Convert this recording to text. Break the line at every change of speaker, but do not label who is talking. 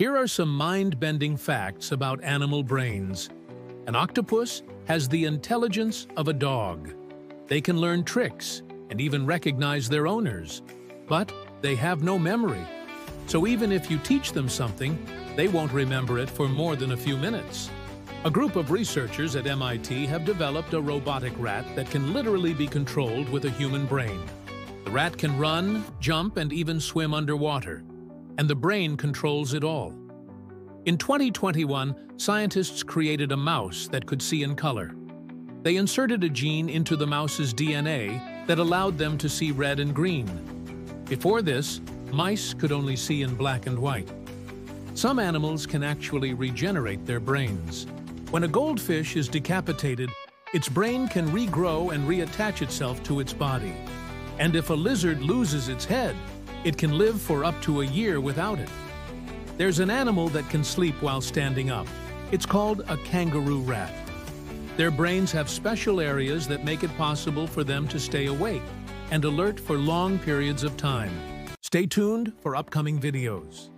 Here are some mind-bending facts about animal brains. An octopus has the intelligence of a dog. They can learn tricks and even recognize their owners. But they have no memory. So even if you teach them something, they won't remember it for more than a few minutes. A group of researchers at MIT have developed a robotic rat that can literally be controlled with a human brain. The rat can run, jump, and even swim underwater. And the brain controls it all. In 2021, scientists created a mouse that could see in color. They inserted a gene into the mouse's DNA that allowed them to see red and green. Before this, mice could only see in black and white. Some animals can actually regenerate their brains. When a goldfish is decapitated, its brain can regrow and reattach itself to its body. And if a lizard loses its head, it can live for up to a year without it. There's an animal that can sleep while standing up. It's called a kangaroo rat. Their brains have special areas that make it possible for them to stay awake and alert for long periods of time. Stay tuned for upcoming videos.